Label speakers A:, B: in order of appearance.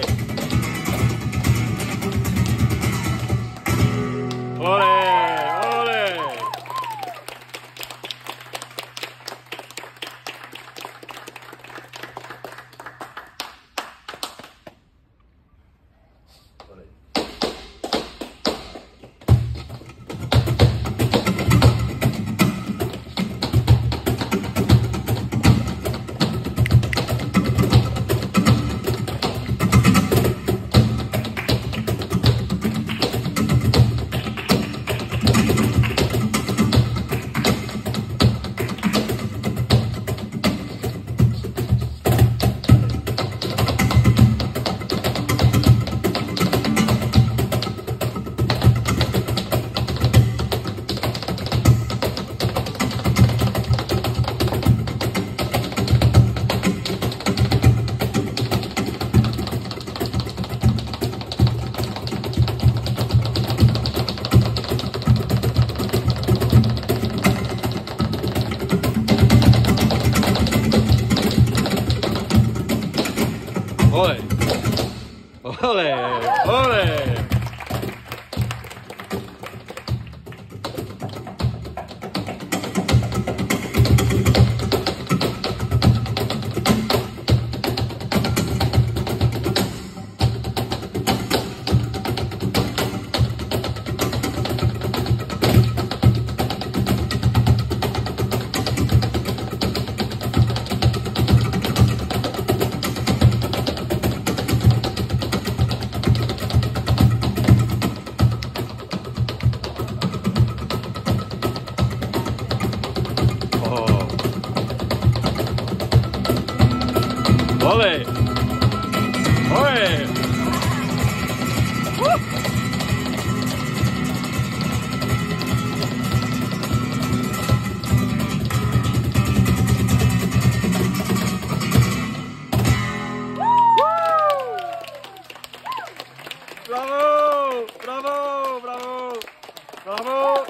A: play. おい。おれおれ ¡Ole! ¡Ole! ¡Bravo! ¡Bravo! ¡Bravo! ¡Bravo!